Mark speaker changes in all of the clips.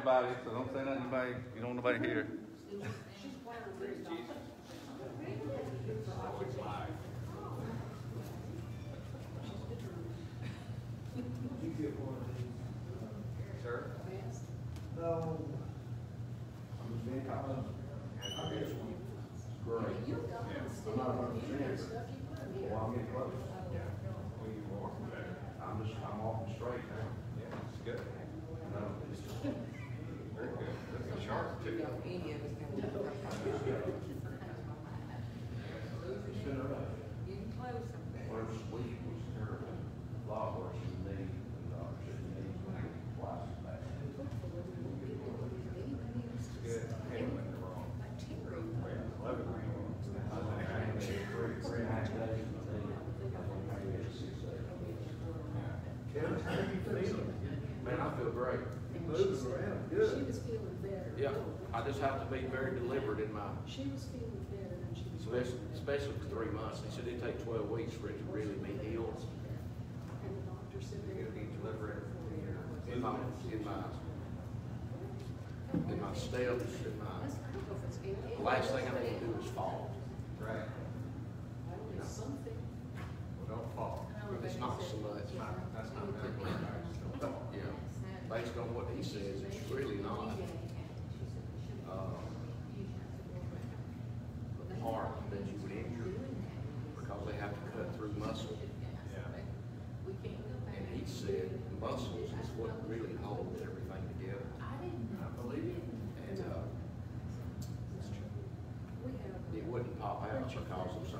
Speaker 1: everybody, so don't say nothing, anybody, you don't want nobody here.
Speaker 2: Sir?
Speaker 3: No. I'm just being cautious. I guess one. Great. I'm not hundred percent. Well, I'm getting close.
Speaker 2: Well, you are.
Speaker 3: I'm just, I'm walking straight now.
Speaker 2: Yeah, it's good.
Speaker 3: No, it's just.
Speaker 2: Very good. Looking sharp too.
Speaker 3: It's been rough. First week was terrible. A lot worse than me, and the doctor said you need to make it twice as bad.
Speaker 2: It's good. Handling it wrong. Well, love it when you
Speaker 3: I was like, I ain't made it three, three and a half days, and then I went back to six days.
Speaker 4: Kevin, how are you feeling?
Speaker 3: Man, I feel great.
Speaker 4: You moving around,
Speaker 5: She
Speaker 4: good.
Speaker 5: was feeling better.
Speaker 3: Yeah, I just have to be very deliberate in my,
Speaker 5: She was feeling better than she was.
Speaker 3: Especially, especially for three months. They said it'd take twelve weeks for it to really be healed.
Speaker 5: And the doctor said they.
Speaker 2: You're gonna be deliberate.
Speaker 3: In my, in my, in my steps, in my, the last thing I need to do is fall.
Speaker 2: Right.
Speaker 5: It's something.
Speaker 2: Well, don't fall.
Speaker 3: It's not so much.
Speaker 2: That's not, that's not medical advice. Don't fall.
Speaker 3: Yeah, based on what he says, it's really not, the heart that you would injure because they have to cut through muscle.
Speaker 2: Yeah.
Speaker 3: And he said muscles is what really holds everything together.
Speaker 2: I didn't believe it.
Speaker 3: And, uh,
Speaker 5: We
Speaker 3: it wouldn't pop out because of something.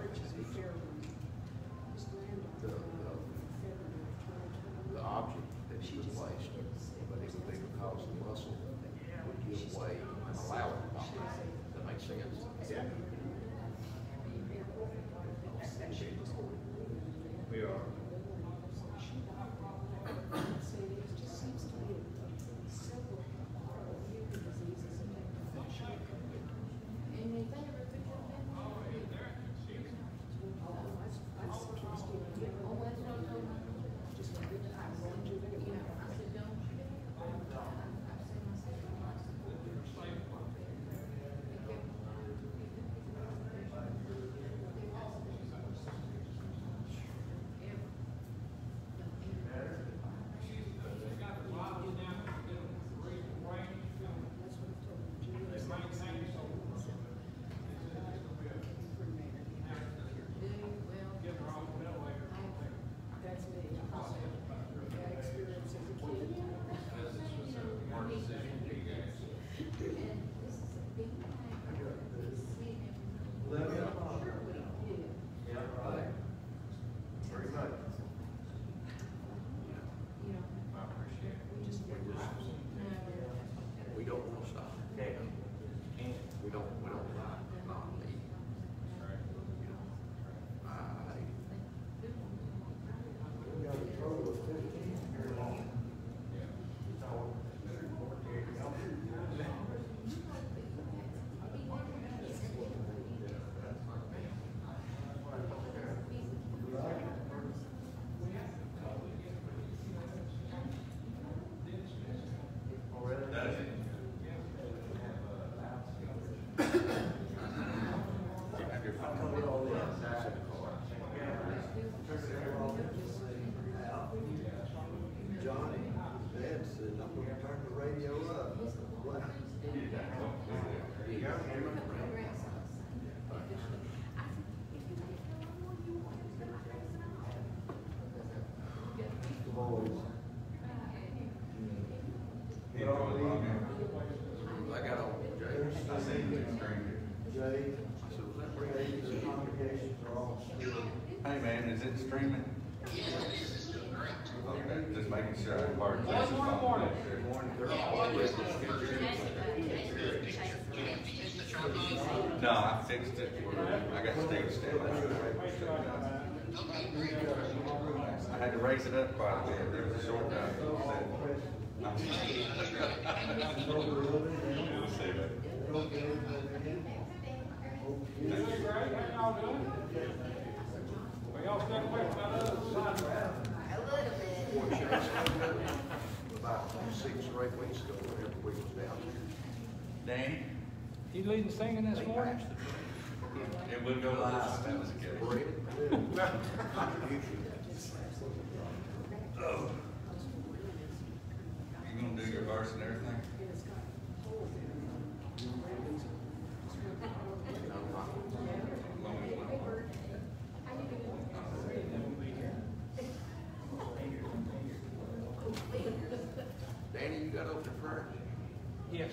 Speaker 1: Okay, just making sure I part.
Speaker 6: Morning, morning, morning.
Speaker 3: Morning, they're all
Speaker 1: No, I fixed it. I got Steve still. I had to raise it up quite a bit. There was a short.
Speaker 6: Greg, how y'all doing? Well, y'all still quick about us?
Speaker 3: Before Chase got there,
Speaker 7: about six or eight weeks ago, whenever we was down
Speaker 1: Danny,
Speaker 8: You leading singing this morning?
Speaker 7: passed the tree.
Speaker 1: it wouldn't go live, that was a good.
Speaker 7: Bread, contribution. Oh.
Speaker 1: You gonna do your verse and everything? Long as one.
Speaker 7: Danny, you got open prayer?
Speaker 8: Yes.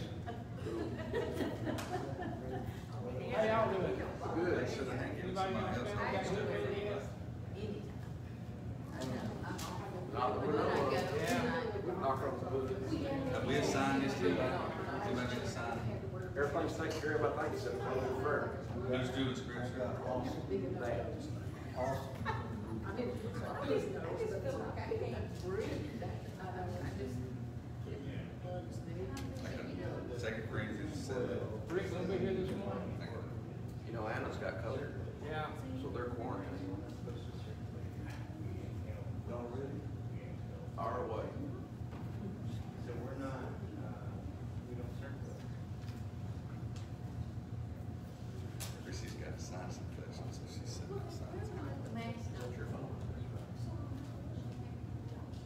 Speaker 8: How y'all doing?
Speaker 7: Good.
Speaker 1: They should have hanged
Speaker 8: Anybody
Speaker 1: somebody
Speaker 8: else
Speaker 1: else.
Speaker 8: got anything yet?
Speaker 7: Not that we know of.
Speaker 8: Yeah.
Speaker 7: We knock on the wood.
Speaker 1: Have we assigned this to, do we need to sign?
Speaker 7: Everything's taken care of, I think, except for open prayer.
Speaker 1: Who's doing scripture?
Speaker 7: That.
Speaker 1: Second Corinthians seven.
Speaker 8: Rick gonna be here this morning?
Speaker 7: You know, Anna's got COVID,
Speaker 8: Yeah.
Speaker 7: so they're quarantined. Our way.
Speaker 2: So we're not, uh, we don't serve
Speaker 1: Chrissy's got a sinus infection, so she's sitting outside.
Speaker 7: What's your phone?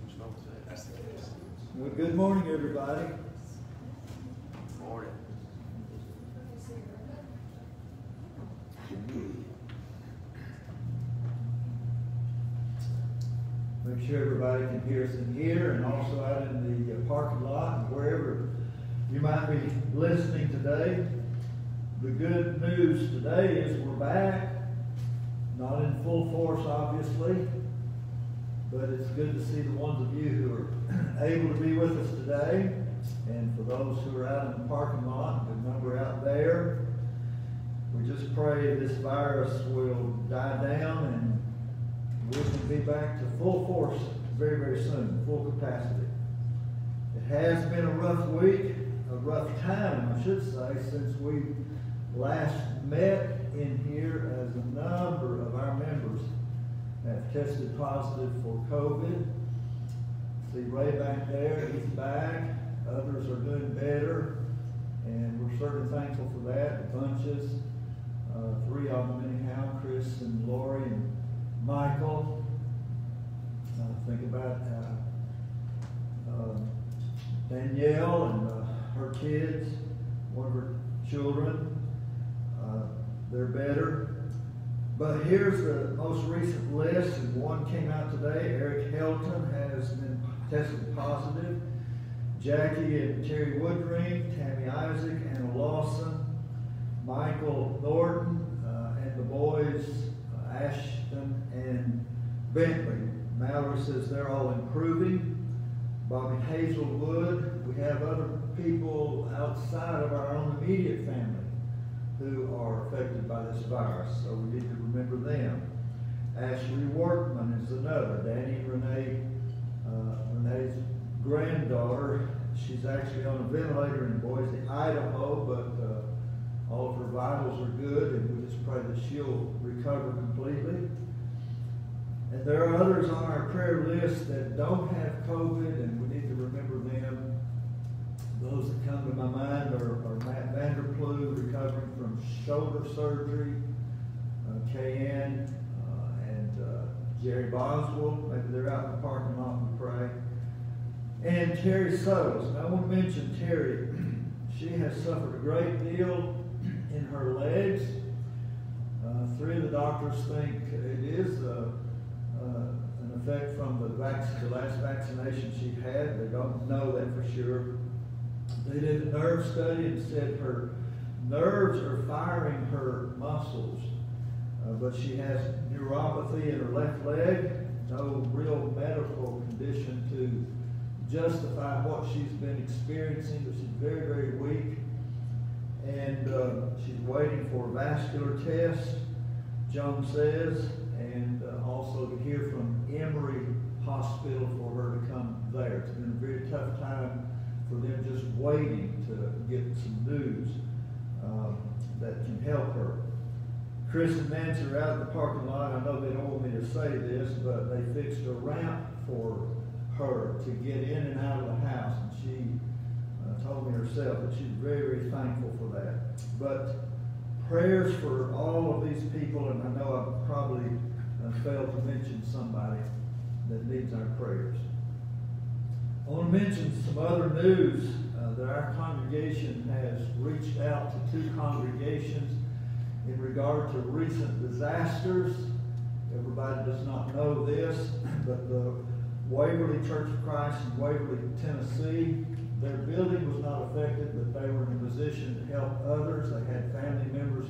Speaker 7: Whose phone is that?
Speaker 1: That's the case.
Speaker 6: Well, good morning, everybody.
Speaker 7: Morning.
Speaker 6: Make sure everybody can hear us in here and also out in the uh, parking lot and wherever you might be listening today. The good news today is we're back, not in full force, obviously, but it's good to see the ones of you who are able to be with us today. And for those who are out in the parking lot, good number out there, we just pray this virus will die down and we can be back to full force very, very soon, full capacity. It has been a rough week, a rough time, I should say, since we last met in here as a number of our members have tested positive for COVID. See Ray back there, he's back, others are doing better, and we're certainly thankful for that, The bunches, uh, three of them anyhow, Chris and Lori and Michael. Uh, think about, uh, um, Danielle and, uh, her kids, one of her children. Uh, they're better. But here's the most recent list, and one came out today. Eric Helton has been tested positive. Jackie and Terry Woodring, Tammy Isaac, Anna Lawson, Michael Norton, uh, and the boys, uh, Ashton and Bentley. Mallory says they're all improving. Bobby Hazelwood, we have other people outside of our own immediate family who are affected by this virus, so we need to remember them. Ashley Workman is another, Danny Renee, uh, Renee's granddaughter. She's actually on a ventilator in Boise, Idaho, but, uh, all of her vitals are good, and we just pray that she'll recover completely. And there are others on our prayer list that don't have COVID, and we need to remember them. Those that come to my mind are, are Matt Vanderplu, recovering shoulder surgery, uh, uh, and, uh, Jerry Boswell, maybe they're out in the parking lot, we pray. And Terry Suttles, and I want to mention Terry, she has suffered a great deal in her legs. Uh, three of the doctors think it is, uh, uh, an effect from the vac, the last vaccination she had. They don't know that for sure. They did a nerve study and said her nerves are firing her muscles. Uh, but she has neuropathy in her left leg, no real medical condition to justify what she's been experiencing, but she's very, very weak. And, uh, she's waiting for a vascular test, Joan says, and uh, also to hear from Emory Hospital for her to come there. It's been a very tough time for them just waiting to get some news um, that can help her. Chris and Nancy are out in the parking lot. I know they don't want me to say this, but they fixed a ramp for her to get in and out of the house. And she uh, told me herself that she's very, very thankful for that. But prayers for all of these people, and I know I've probably uh, failed to mention somebody that needs our prayers. I want to mention some other news uh, that our congregation has reached out to two congregations in regard to recent disasters. Everybody does not know this, but the Waverly Church of Christ in Waverly, Tennessee, their building was not affected, but they were in a position to help others. They had family members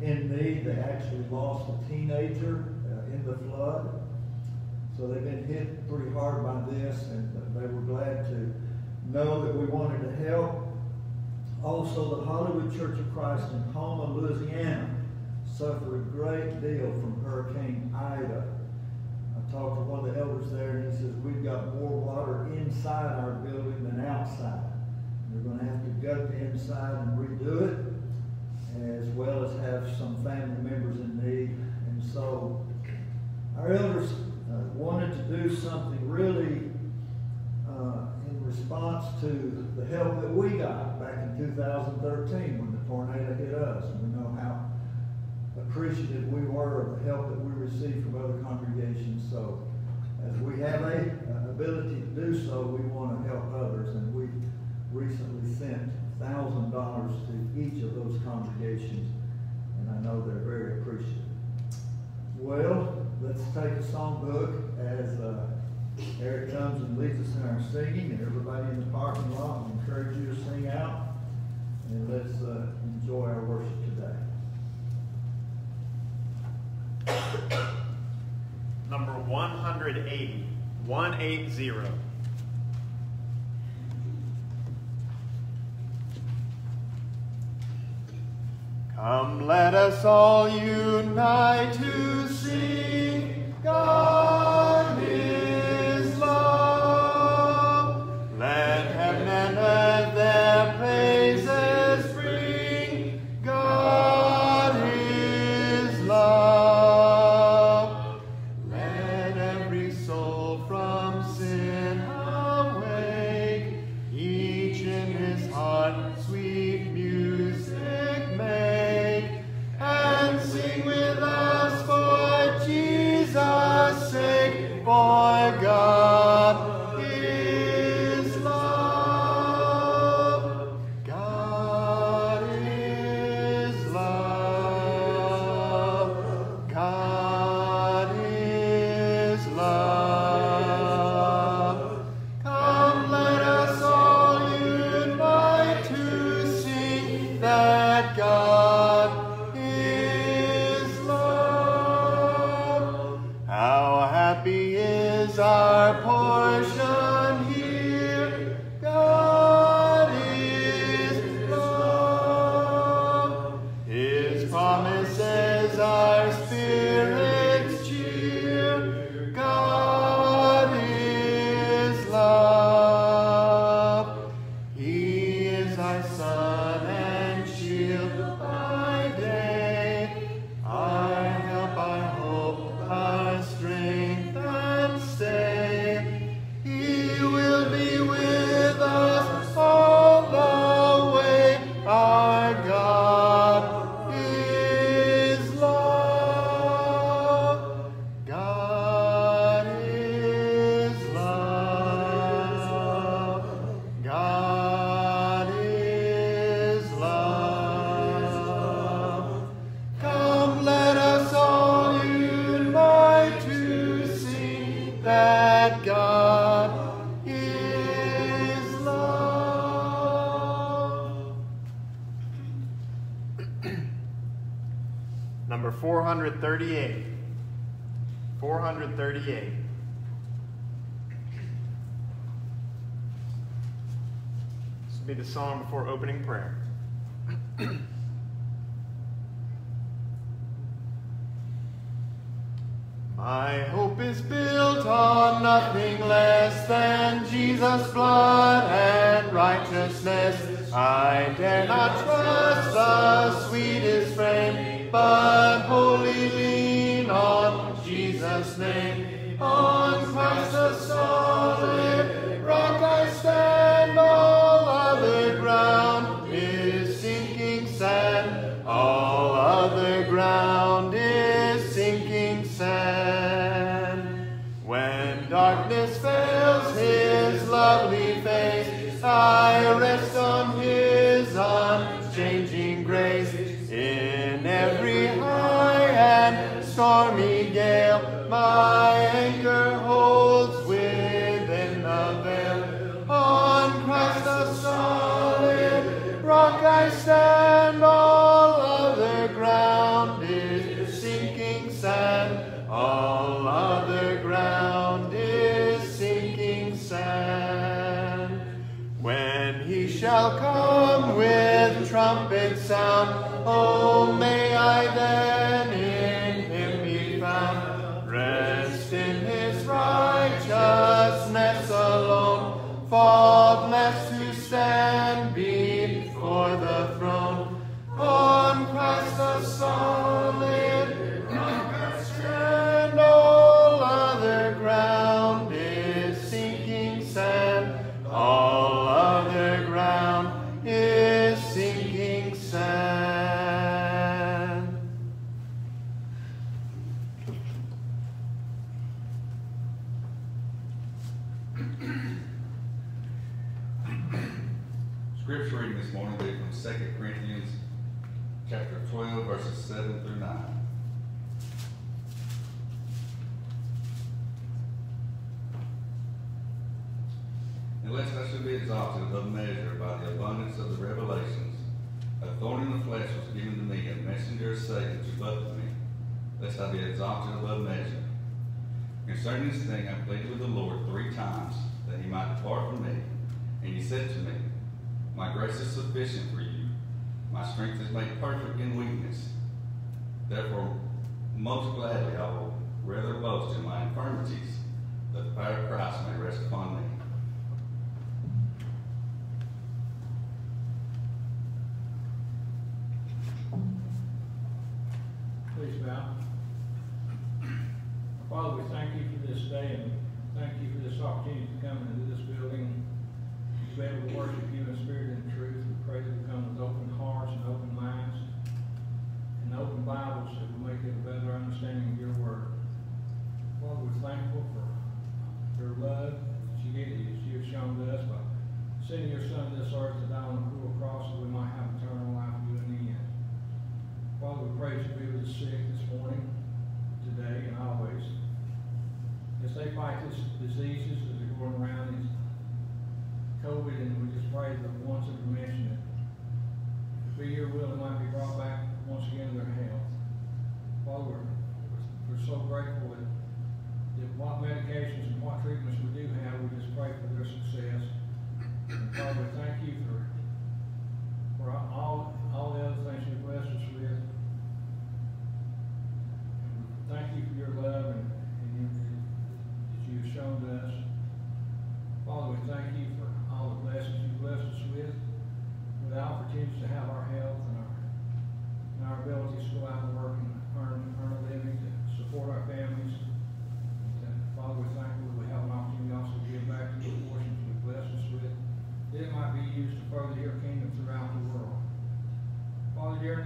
Speaker 6: in need. They actually lost a teenager uh, in the flood. So they've been hit pretty hard by this, and they were glad to know that we wanted to help. Also, the Hollywood Church of Christ in Houma, Louisiana, suffered a great deal from Hurricane Ida. I talked to one of the elders there, and he says, we've got more water inside our building than outside. We're going to have to gut the inside and redo it, as well as have some family members in need. And so our elders uh, wanted to do something really uh, response to the help that we got back in 2013 when the tornado hit us. And we know how appreciative we were of the help that we received from other congregations. So as we have a ability to do so, we want to help others. And we recently sent $1,000 to each of those congregations. And I know they're very appreciative. Well, let's take a songbook as uh, Eric comes and leads us in our singing, and everybody in the parking lot, we encourage you to sing out, and let's uh, enjoy our worship today.
Speaker 9: Number 180. 180. Come, let us all unite to sing. God is 438. 438. This will be the song before opening prayer. shall be
Speaker 1: exalted above measure. Concerning this thing I pleaded with the Lord three times, that he might depart from me. And he said to me, My grace is sufficient for you. My strength is made perfect in weakness. Therefore, most gladly I will rather boast in my infirmities, that the power of Christ may rest upon me.
Speaker 8: Please bow. Father, we thank you for this day and thank you for this opportunity to come into this building to be able to worship you in spirit and truth.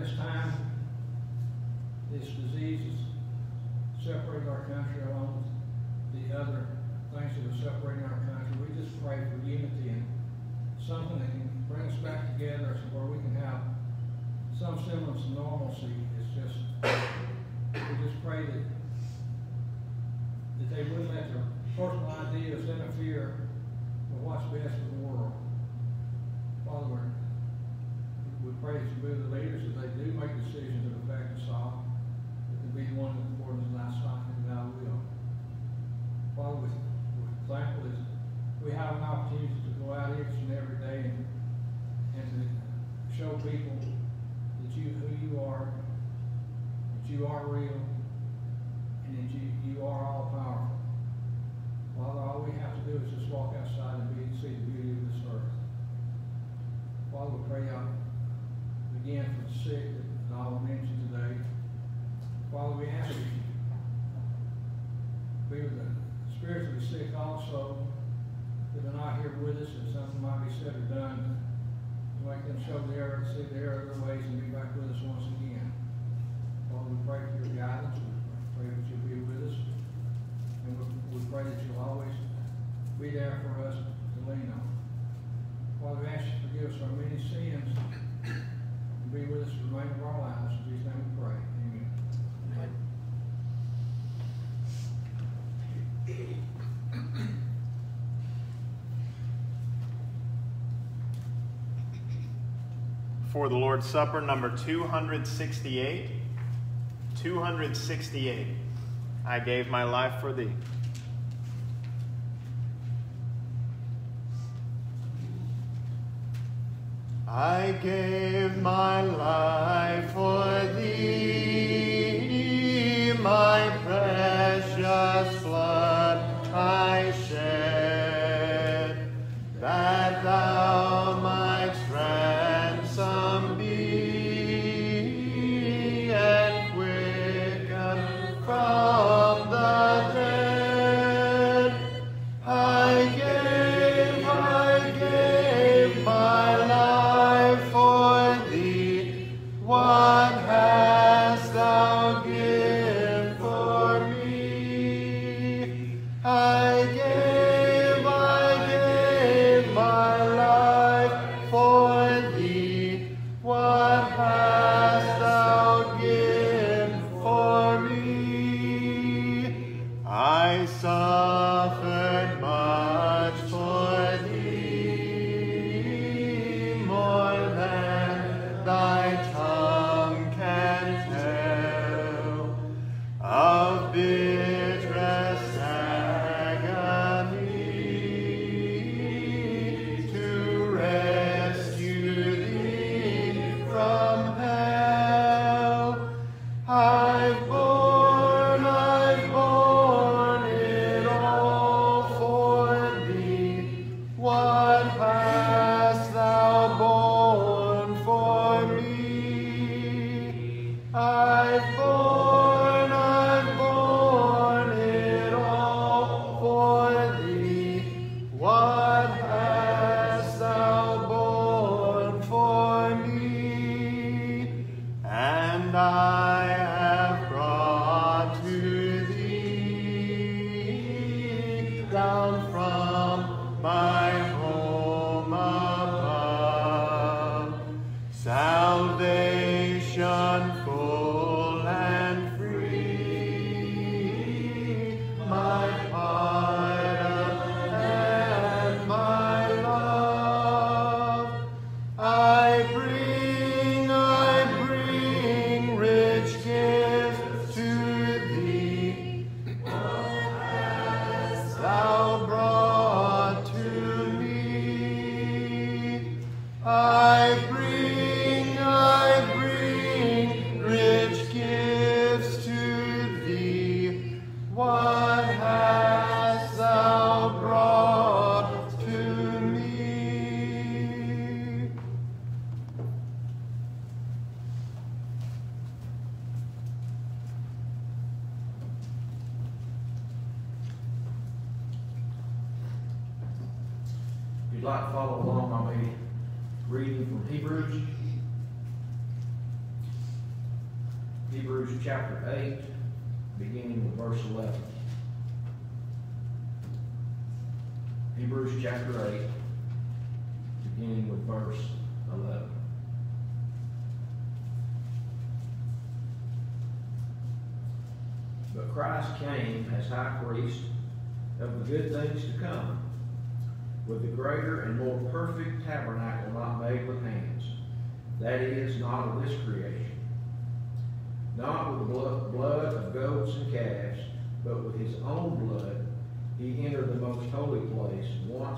Speaker 8: this time, this disease has separated our country along with the other things that are separating our country. We just pray for unity and something that can bring us back together so where we can have some semblance of normalcy. It's just, we just pray that, that they wouldn't let their personal ideas interfere with what's best for the world. Father, praise and move the leaders as they do make decisions that affect before the
Speaker 9: Lord's Supper, number 268. 268. I gave my life for thee. I gave my life for thee, my precious blood I shed. That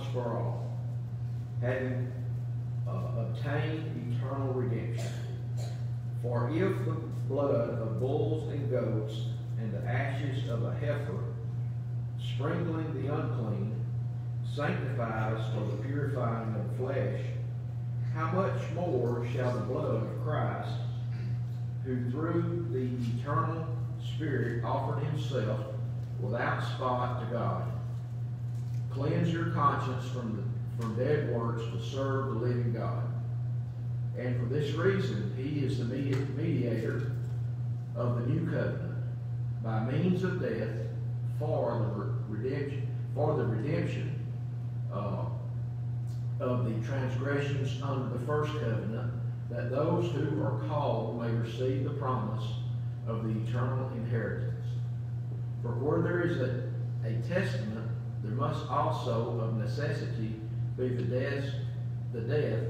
Speaker 7: once for all, having uh, obtained eternal redemption. For if the blood of bulls and goats and the ashes of a heifer, sprinkling the unclean, sanctifies for the purifying of flesh, how much more shall the blood of Christ, who through the eternal Spirit offered himself without spot to God, Cleanse your conscience from, the, from dead works to serve the living God. And for this reason, he is the mediator of the new covenant by means of death for the redemption, for the redemption uh, of the transgressions under the first covenant, that those who are called may receive the promise of the eternal inheritance. For where there is a, a testament, there must also of necessity be the death, the death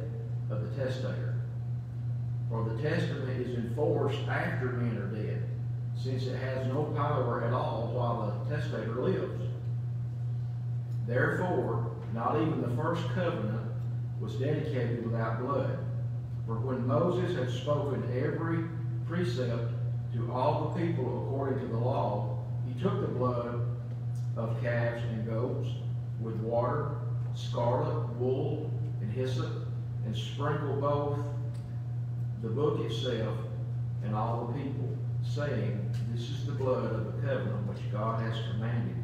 Speaker 7: of the testator. For the testament is enforced after men are dead, since it has no power at all while the testator lives. Therefore, not even the first covenant was dedicated without blood. For when Moses had spoken every precept to all the people according to the law, he took the blood of calves and goats with water, scarlet, wool, and hyssop, and sprinkle both the book itself and all the people, saying, This is the blood of the covenant which God has commanded you.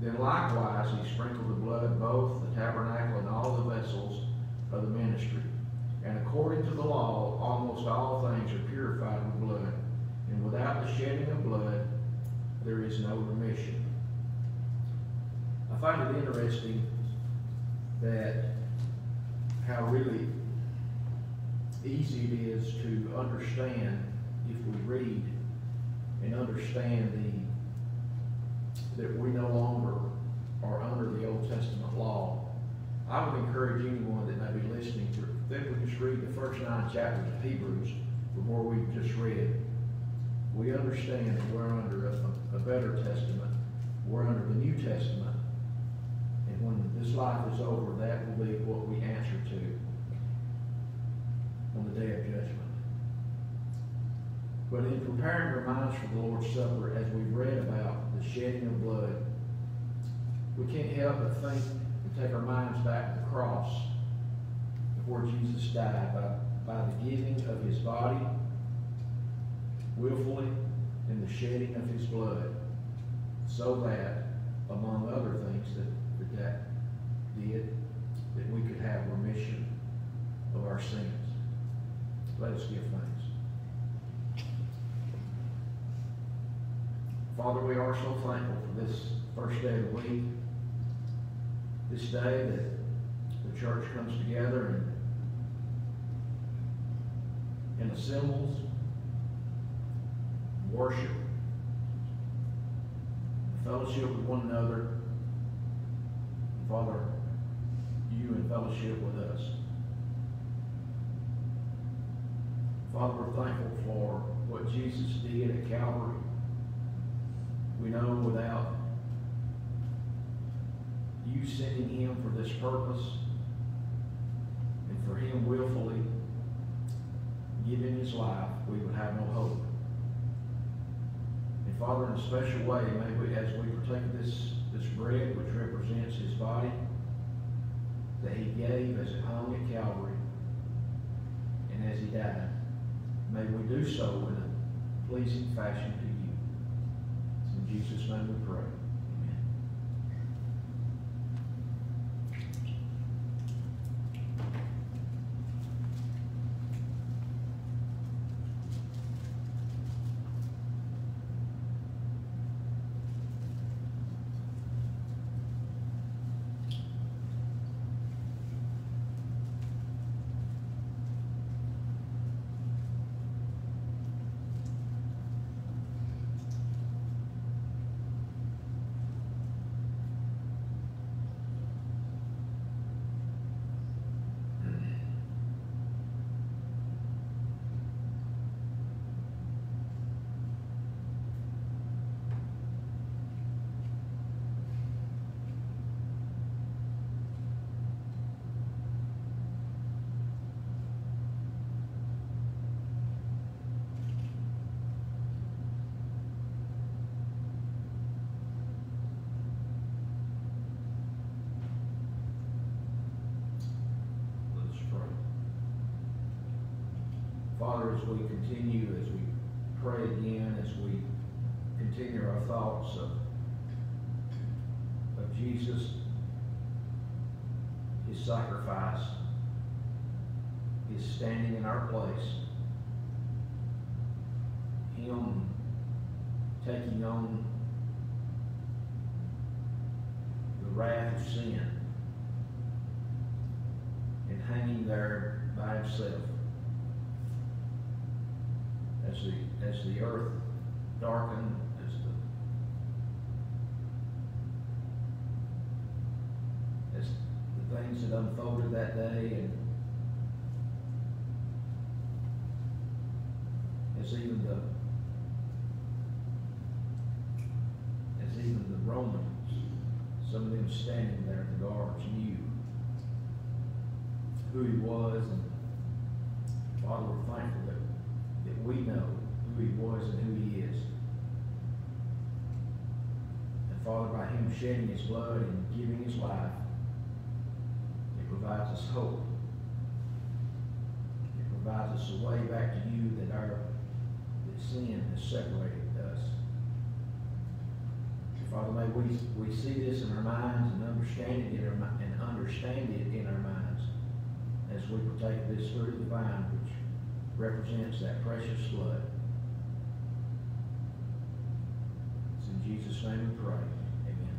Speaker 7: Then likewise he sprinkled the blood both the tabernacle and all the vessels of the ministry. And according to the law, almost all things are purified with blood, and without the shedding of blood, there is no remission. Find it interesting that how really easy it is to understand if we read and understand the that we no longer are under the Old Testament law. I would encourage anyone that may be listening to that we just read the first nine chapters of Hebrews where we've just read. We understand that we're under a, a better testament. We're under the New Testament. When this life is over, that will be what we answer to on the day of judgment. But in preparing our minds for the Lord's Supper, as we've read about the shedding of blood, we can't help but think and take our minds back to the cross before Jesus died by, by the giving of his body willfully and the shedding of his blood so that, among other things that, that did, that we could have remission of our sins. Let us give thanks. Father, we are so thankful for this first day of the week, this day that the church comes together and, and assembles, worship, fellowship with one another. Father, you in fellowship with us. Father, we're thankful for what Jesus did at Calvary. We know without you sending him for this purpose and for him willfully giving his life, we would have no hope. And Father, in a special way, may we, as we partake of this, this bread which represents his body, that he gave as it hung at Calvary and as he died, may we do so in a pleasing fashion to you. In Jesus' name we pray. Amen. Let us pray. Father, as we continue, as we pray again, as we continue our thoughts of, of Jesus, his sacrifice, his standing in our place, him taking on the wrath of sin and hanging there by himself as the, earth darkened, as the, as the things that unfolded that day and as even the, as even the Romans, some of them standing there, the guards knew who he was and Father, we're thankful that, that we know who he was and who he is. And Father, by him shedding his blood and giving his life, it provides us hope. It provides us a way back to you that our that sin has separated us. Father, may we, we see this in our minds and understand it in our, and understand it in our minds as we partake of this fruit of the vine, which represents that precious blood. It's in Jesus' name we pray. Amen.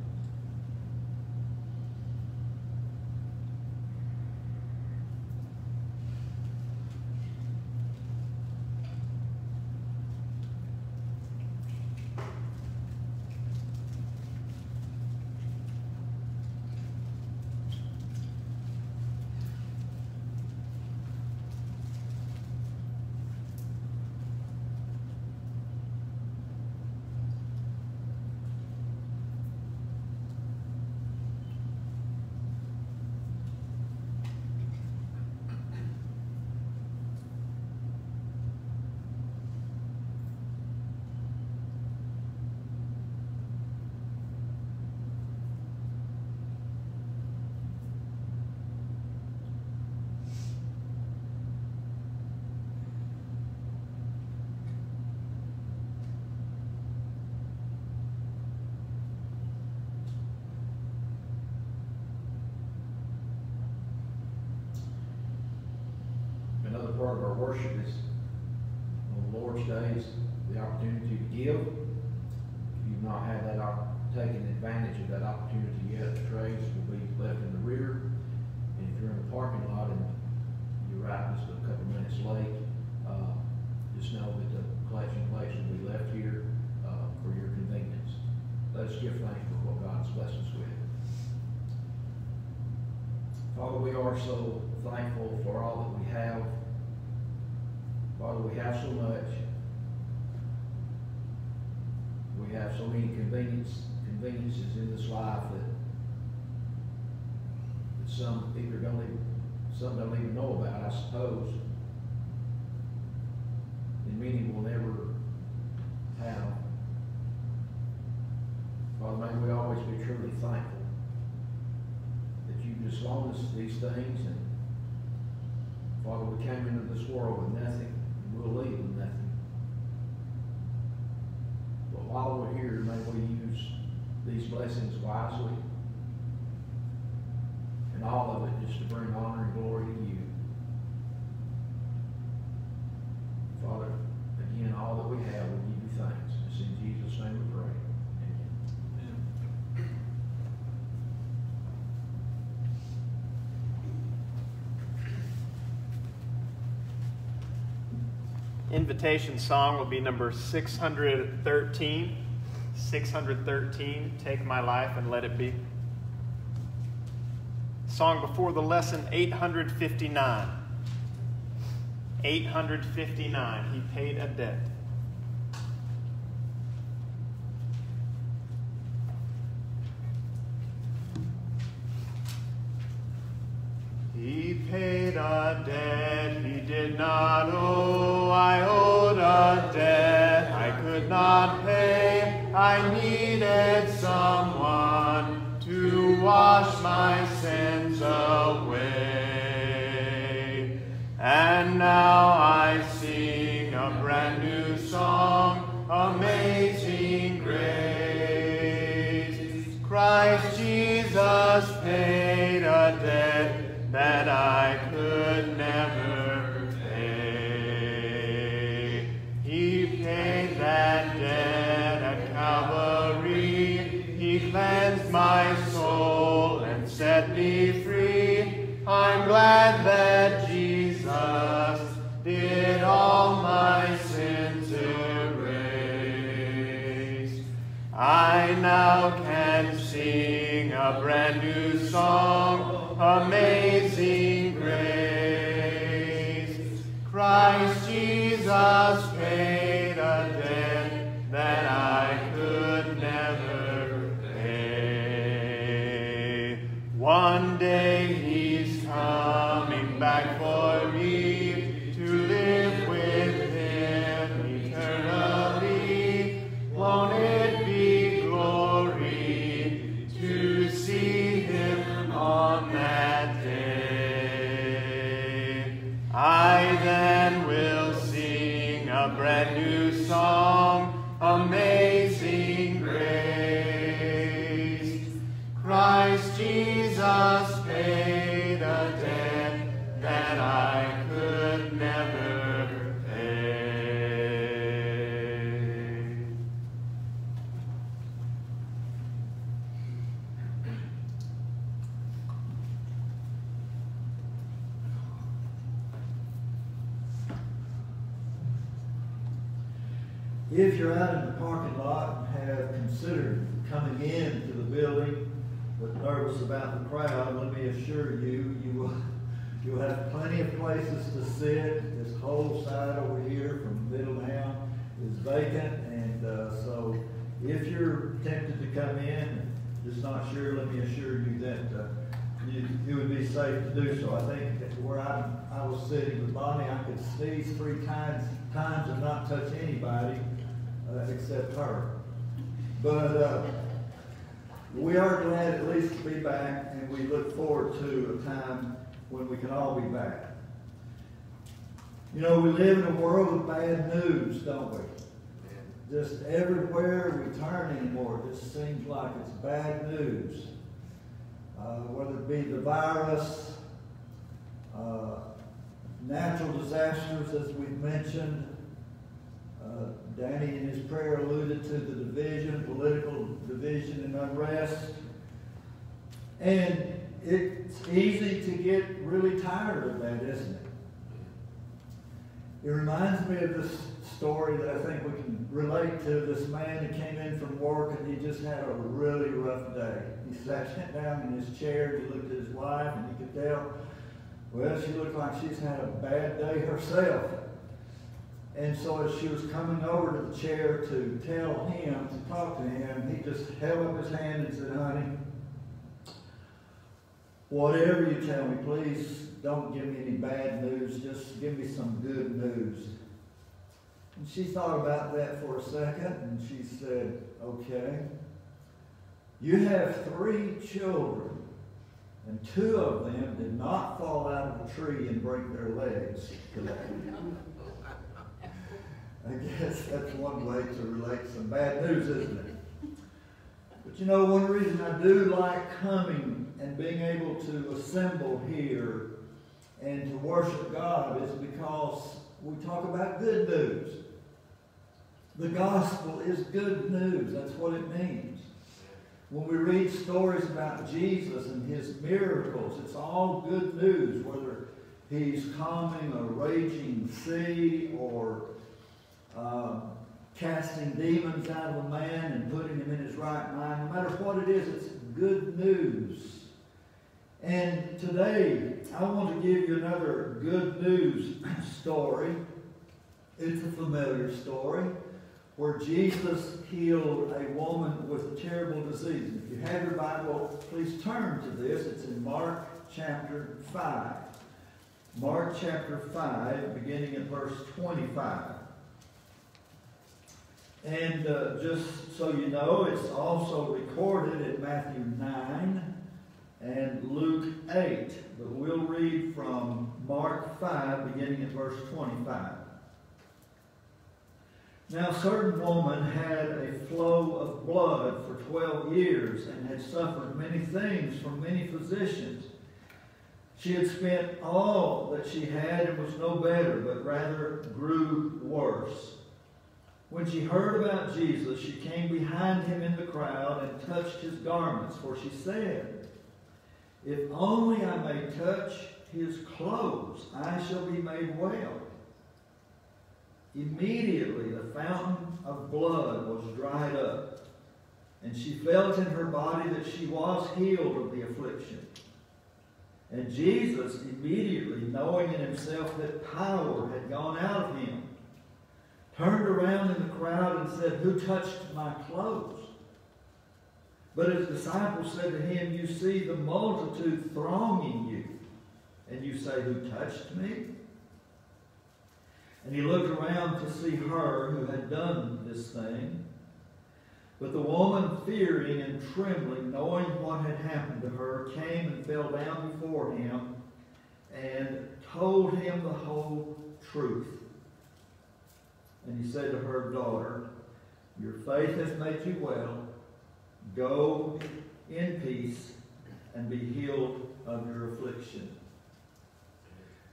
Speaker 7: Another part of our worship is on the Lord's Day is the opportunity to give. If you've not had that, taken advantage of that opportunity yet, the trays will be left in the rear. And if you're in the parking lot and you're right just a couple minutes late, uh, just know that the collection plates will be left here, uh, for your convenience. Let us give thanks for what God has blessed us with. Father, we are so thankful for all that we have. Father, we have so much. We have so many convenience, conveniences in this life that, that some either don't even, some don't even know about, I suppose. And many will never have. Father, may we always be truly thankful that you just loaned us these things and Father, we came into this world with nothing leave with nothing. But while we're here, may we use these blessings wisely and all of it just to bring honor and glory to you. Father, again, all that we have, we give you thanks. It's in Jesus' name we pray. Amen.
Speaker 9: Invitation song will be number 613. 613, Take My Life and Let It Be. Song before the lesson 859. 859, He paid a debt. He paid a debt he did not I needed someone to wash my sins away. And now I sing a brand new song, Amazing Grace. Christ Jesus paid a debt that I could never my soul and set me free. I'm glad that Jesus did all my sins erase. I now can sing a brand new song, Amazing Grace. Christ Jesus paid a debt that I day he's coming back Jesus paid a debt that I could never pay.
Speaker 6: If you're out in the parking lot and have considered coming into the building, but nervous about the crowd, let me assure you, you will, you'll have plenty of places to sit. This whole side over here from Middletown is vacant, and, uh, so if you're tempted to come in, just not sure, let me assure you that, uh, you, you would be safe to do so. I think that where I, I was sitting with Bonnie, I could sneeze three times, times and not touch anybody, uh, except her. But, uh, we are glad at least to be back, and we look forward to a time when we can all be back. You know, we live in a world of bad news, don't we? Just everywhere we turn anymore, it just seems like it's bad news. Uh, whether it be the virus, uh, natural disasters, as we've mentioned. Uh, Danny in his prayer alluded to the division, political division and unrest. And it's easy to get really tired of that, isn't it? It reminds me of this story that I think we can relate to. This man who came in from work and he just had a really rough day. He sat down in his chair, he looked at his wife, and he could tell, well, she looked like she's had a bad day herself. And so as she was coming over to the chair to tell him, to talk to him, he just held up his hand and said, honey, whatever you tell me, please don't give me any bad news. Just give me some good news. And she thought about that for a second and she said, okay. You have three children and two of them did not fall out of a tree and break their legs. I guess that's one way to relate some bad news, isn't it? But you know, one reason I do like coming and being able to assemble here and to worship God is because we talk about good news. The gospel is good news. That's what it means. When we read stories about Jesus and his miracles, it's all good news, whether he's calming a raging sea or um, casting demons out of a man and putting him in his right mind. No matter what it is, it's good news. And today, I want to give you another good news story. It's a familiar story where Jesus healed a woman with a terrible disease. If you have your Bible, please turn to this. It's in Mark chapter 5. Mark chapter 5, beginning at verse 25. And uh, just so you know, it's also recorded in Matthew 9 and Luke 8. But we'll read from Mark 5, beginning at verse 25. Now, a certain woman had a flow of blood for 12 years and had suffered many things from many physicians. She had spent all that she had and was no better, but rather grew worse. When she heard about Jesus, she came behind him in the crowd and touched his garments, for she said, If only I may touch his clothes, I shall be made well. Immediately the fountain of blood was dried up, and she felt in her body that she was healed of the affliction. And Jesus, immediately knowing in himself that power had gone out of him, turned around in the crowd and said, Who touched my clothes? But his disciples said to him, You see the multitude thronging you, and you say, Who touched me? And he looked around to see her who had done this thing. But the woman, fearing and trembling, knowing what had happened to her, came and fell down before him and told him the whole truth. And he said to her, Daughter, your faith has made you well. Go in peace and be healed of your affliction.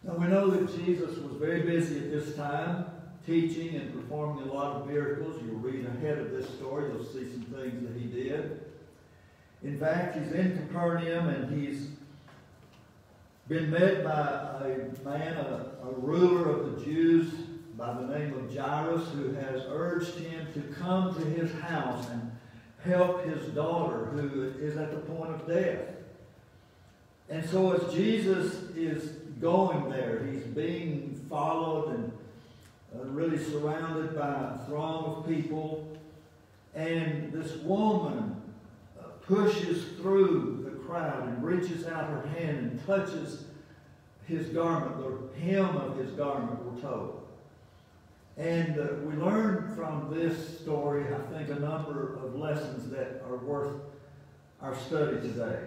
Speaker 6: Now we know that Jesus was very busy at this time, teaching and performing a lot of miracles. You'll read ahead of this story, you'll see some things that he did. In fact, he's in Capernaum and he's been met by a man, a, a ruler of the Jews by the name of Jairus, who has urged him to come to his house and help his daughter, who is at the point of death. And so, as Jesus is going there, he's being followed and uh, really surrounded by a throng of people. And this woman uh, pushes through the crowd and reaches out her hand and touches his garment, the hem of his garment, we're told. And uh, we learn from this story, I think, a number of lessons that are worth our study today.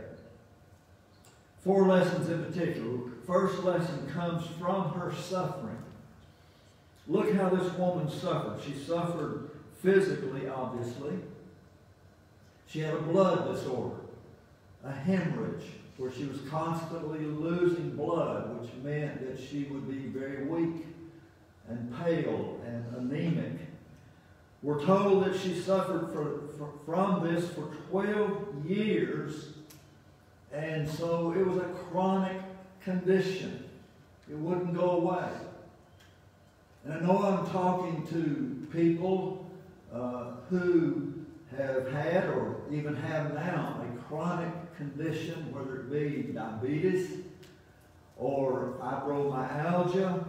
Speaker 6: Four lessons in particular. First lesson comes from her suffering. Look how this woman suffered. She suffered physically, obviously. She had a blood disorder, a hemorrhage, where she was constantly losing blood, which meant that she would be very weak and pale and anemic. We're told that she suffered for, for, from this for 12 years, and so it was a chronic condition. It wouldn't go away. And I know I'm talking to people uh, who have had or even have now a chronic condition, whether it be diabetes or fibromyalgia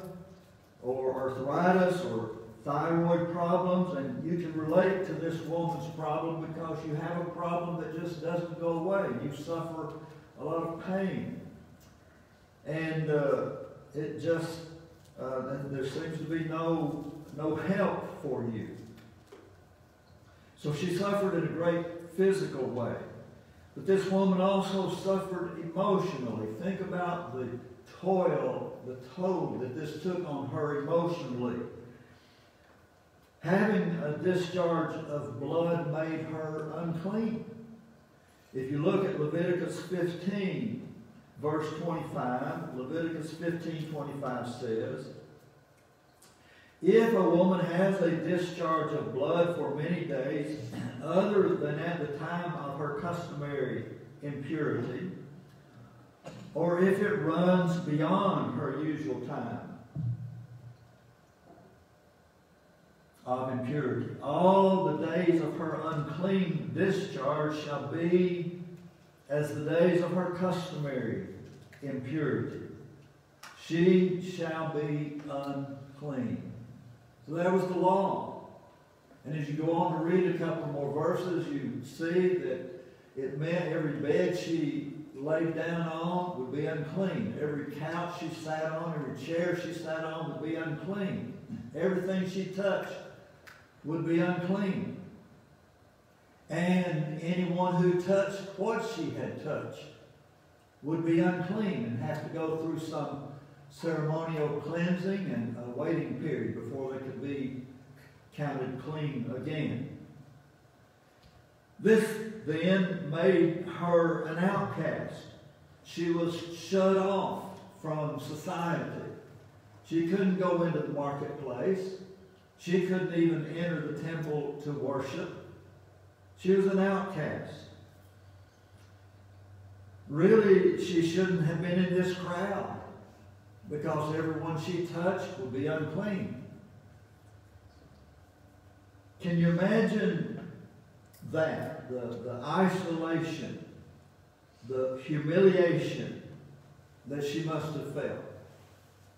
Speaker 6: or arthritis or thyroid problems, and you can relate to this woman's problem because you have a problem that just doesn't go away. You suffer a lot of pain. And uh, it just, uh, there seems to be no, no help for you. So she suffered in a great physical way. But this woman also suffered emotionally. Think about the toil, the toll that this took on her emotionally. Having a discharge of blood made her unclean. If you look at Leviticus 15, verse 25, Leviticus 15, 25 says, If a woman has a discharge of blood for many days, other than at the time of her customary impurity, or if it runs beyond her usual time of impurity. All the days of her unclean discharge shall be as the days of her customary impurity. She shall be unclean. So that was the law. And as you go on to read a couple more verses, you see that it meant every bed she laid down on would be unclean. Every couch she sat on, every chair she sat on would be unclean. Everything she touched would be unclean. And anyone who touched what she had touched would be unclean and have to go through some ceremonial cleansing and a waiting period before they could be counted clean again. This then made her an outcast. She was shut off from society. She couldn't go into the marketplace. She couldn't even enter the temple to worship. She was an outcast. Really, she shouldn't have been in this crowd because everyone she touched would be unclean. Can you imagine that? The, the isolation, the humiliation, that she must have felt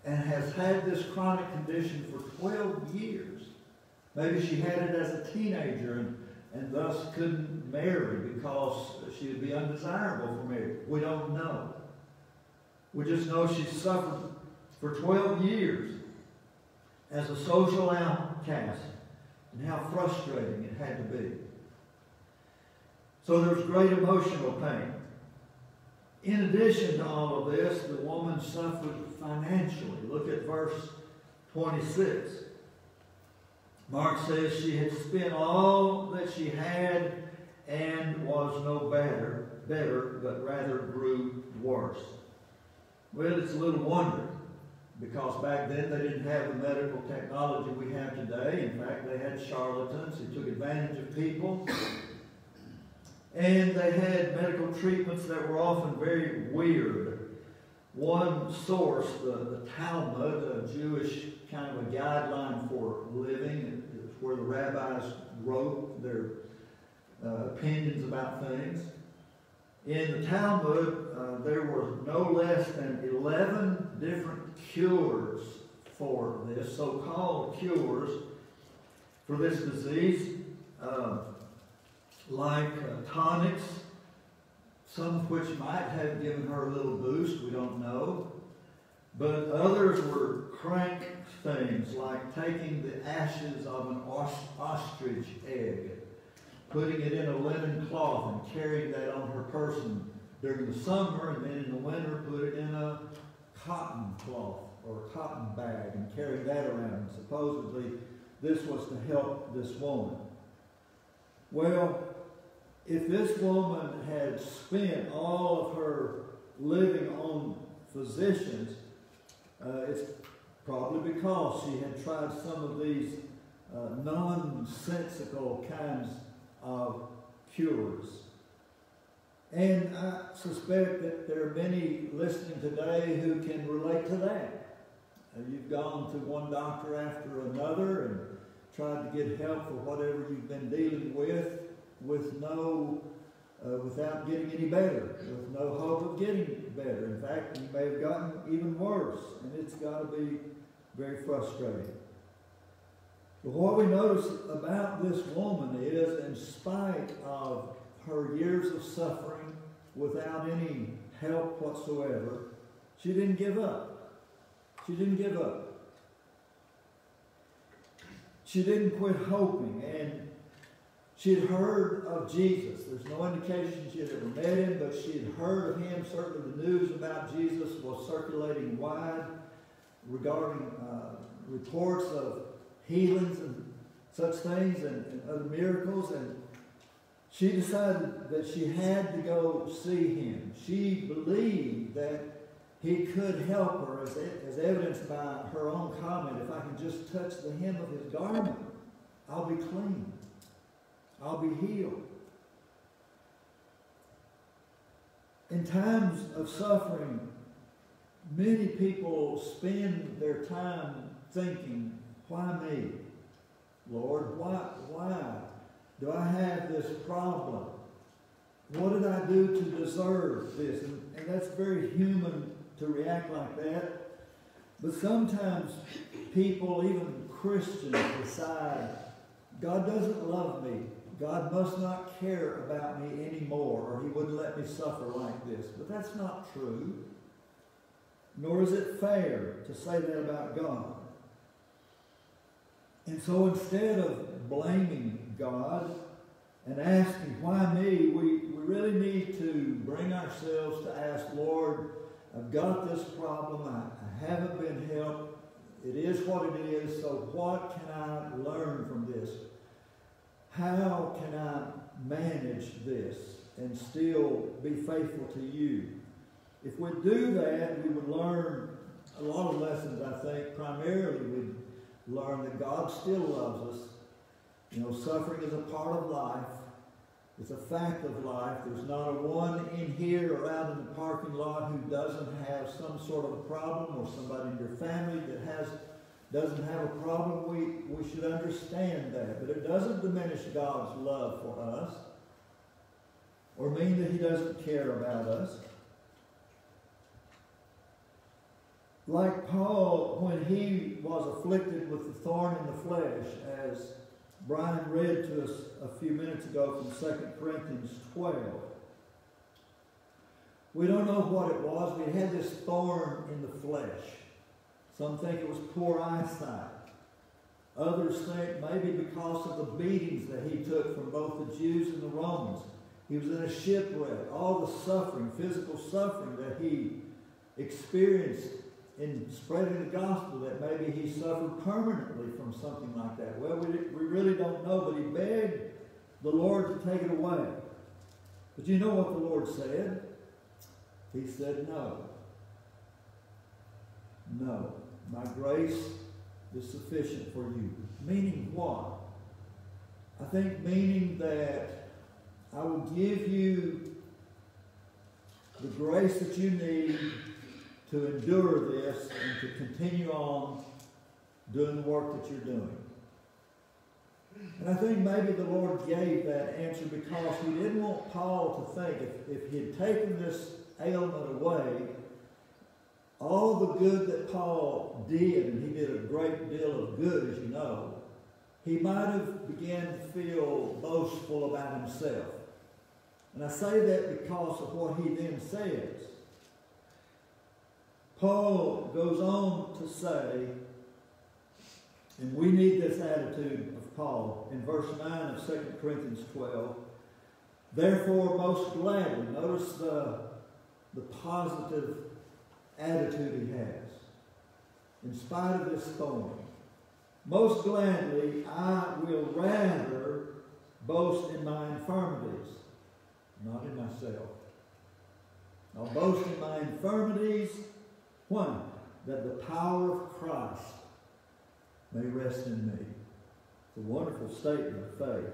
Speaker 6: and has had this chronic condition for 12 years. Maybe she had it as a teenager and, and thus couldn't marry because she would be undesirable for marriage. We don't know. We just know she suffered for 12 years as a social outcast and how frustrating it had to be. So there's great emotional pain. In addition to all of this, the woman suffered financially. Look at verse 26. Mark says she had spent all that she had and was no better, better, but rather grew worse. Well, it's a little wonder because back then they didn't have the medical technology we have today. In fact, they had charlatans who took advantage of people. And they had medical treatments that were often very weird. One source, the, the Talmud, a Jewish kind of a guideline for living, where the rabbis wrote their uh, opinions about things. In the Talmud, uh, there were no less than 11 different cures for this, so-called cures for this disease. Uh, like uh, tonics, some of which might have given her a little boost, we don't know. But others were crank things, like taking the ashes of an ostrich egg, putting it in a linen cloth and carrying that on her person during the summer, and then in the winter put it in a cotton cloth or a cotton bag and carry that around. Supposedly this was to help this woman. Well, if this woman had spent all of her living on physicians, uh, it's probably because she had tried some of these uh, nonsensical kinds of cures. And I suspect that there are many listening today who can relate to that. Uh, you've gone to one doctor after another and tried to get help for whatever you've been dealing with, with no, uh, without getting any better, with no hope of getting better. In fact, you may have gotten even worse, and it's got to be very frustrating. But what we notice about this woman is, in spite of her years of suffering without any help whatsoever, she didn't give up. She didn't give up. She didn't quit hoping, and she had heard of Jesus. There's no indication she had ever met him, but she had heard of him. Certainly the news about Jesus was circulating wide regarding uh, reports of healings and such things and, and other miracles. And she decided that she had to go see him. She believed that he could help her, as, as evidenced by her own comment, if I can just touch the hem of his garment, I'll be clean. I'll be healed. In times of suffering, many people spend their time thinking, why me? Lord, why, why do I have this problem? What did I do to deserve this? And, and that's very human to react like that. But sometimes people, even Christians, decide, God doesn't love me. God must not care about me anymore, or he wouldn't let me suffer like this. But that's not true. Nor is it fair to say that about God. And so instead of blaming God and asking, why me, we, we really need to bring ourselves to ask, Lord, I've got this problem. I, I haven't been helped. It is what it is. So what can I learn from this? How can I manage this and still be faithful to you? If we do that, we would learn a lot of lessons, I think. Primarily, we'd learn that God still loves us. You know, suffering is a part of life. It's a fact of life. There's not a one in here or out in the parking lot who doesn't have some sort of a problem or somebody in your family that has doesn't have a problem, we, we should understand that. But it doesn't diminish God's love for us or mean that he doesn't care about us. like Paul, when he was afflicted with the thorn in the flesh, as Brian read to us a few minutes ago from 2 Corinthians 12. We don't know what it was. We had this thorn in the flesh. Some think it was poor eyesight. Others think maybe because of the beatings that he took from both the Jews and the Romans. He was in a shipwreck. All the suffering, physical suffering that he experienced in spreading the gospel, that maybe he suffered permanently from something like that. Well, we, we really don't know, but he begged the Lord to take it away. But you know what the Lord said? He said, No. No. My grace is sufficient for you. Meaning what? I think meaning that I will give you the grace that you need to endure this and to continue on doing the work that you're doing. And I think maybe the Lord gave that answer because he didn't want Paul to think if, if he had taken this ailment away, all the good that Paul did, and he did a great deal of good, as you know, he might have began to feel boastful about himself. And I say that because of what he then says. Paul goes on to say, and we need this attitude of Paul in verse 9 of 2 Corinthians 12. Therefore, most gladly, notice the, the positive attitude he has, in spite of this thorn. Most gladly, I will rather boast in my infirmities, not in myself. I'll boast in my infirmities. one, That the power of Christ may rest in me. It's a wonderful statement of faith.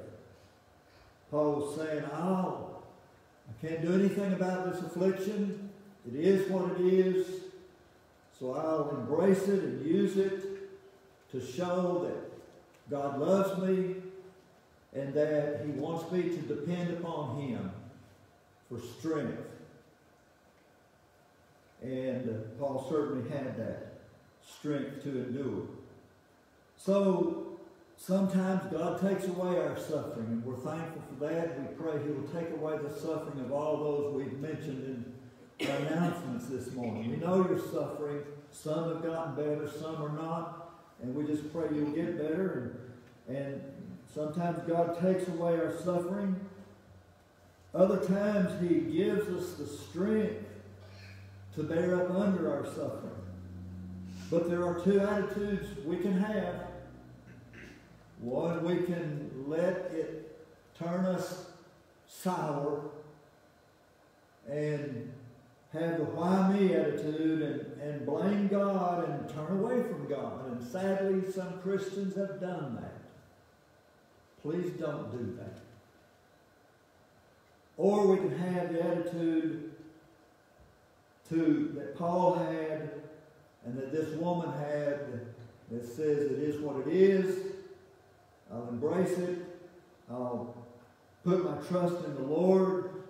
Speaker 6: Paul saying, I'll, I can't do anything about this affliction. It is what it is. So I'll embrace it and use it to show that God loves me and that He wants me to depend upon Him for strength. And Paul certainly had that strength to endure. So sometimes God takes away our suffering, and we're thankful for that. We pray He will take away the suffering of all those we've mentioned in announcements this morning. We know you're suffering. Some have gotten better, some are not. And we just pray you'll get better. And, and sometimes God takes away our suffering. Other times He gives us the strength to bear up under our suffering. But there are two attitudes we can have. One, we can let it turn us sour and have the why me attitude and, and blame God and turn away from God. And sadly, some Christians have done that. Please don't do that. Or we can have the attitude to that Paul had and that this woman had that says it is what it is. I'll embrace it. I'll put my trust in the Lord